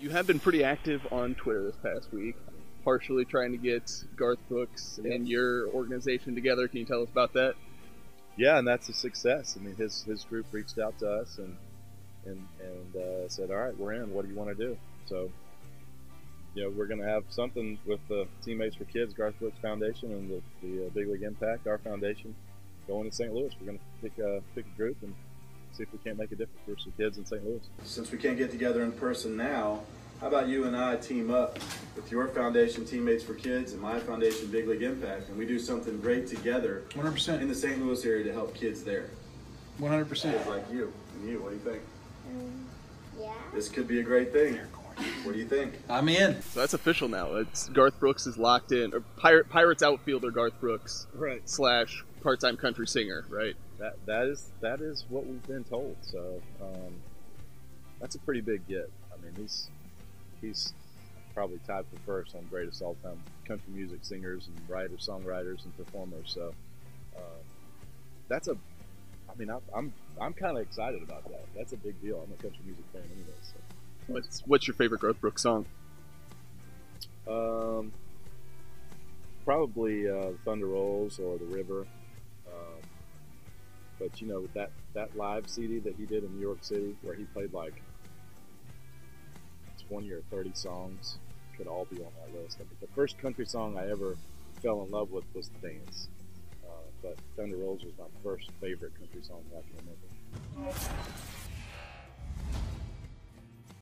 You have been pretty active on Twitter this past week, partially trying to get Garth Brooks and your organization together. Can you tell us about that? Yeah, and that's a success. I mean, his his group reached out to us and and and uh, said, "All right, we're in. What do you want to do?" So, you know, we're going to have something with the Teammates for Kids, Garth Brooks Foundation, and the, the uh, Big League Impact, our foundation, going to St. Louis. We're going to pick a pick a group and see if we can't make a difference for some kids in St. Louis. Since we can't get together in person now, how about you and I team up with your foundation, Teammates for Kids, and my foundation, Big League Impact, and we do something great together in 100%. in the St. Louis area to help kids there. 100%. Kids like you and you. What do you think? Um, yeah. This could be a great thing. What do you think? I'm in. So that's official now. It's Garth Brooks is locked in, or Pirate, Pirates outfielder Garth Brooks Right. slash part-time country singer, right? That that is that is what we've been told. So um, that's a pretty big get. I mean, he's he's probably tied for first on greatest all-time country music singers and writers, songwriters, and performers. So uh, that's a. I mean, I, I'm I'm kind of excited about that. That's a big deal. I'm a country music fan anyway. So. What's what's your favorite Garth Brooks song? Um, probably uh, Thunder Rolls or The River. But you know that that live CD that he did in New York City, where he played like twenty or thirty songs, could all be on that list. I mean, the first country song I ever fell in love with was Dance. Uh, but Thunder Rolls was my first favorite country song that I can remember.